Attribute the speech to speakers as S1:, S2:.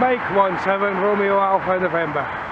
S1: Mike 17 Romeo Alpha November.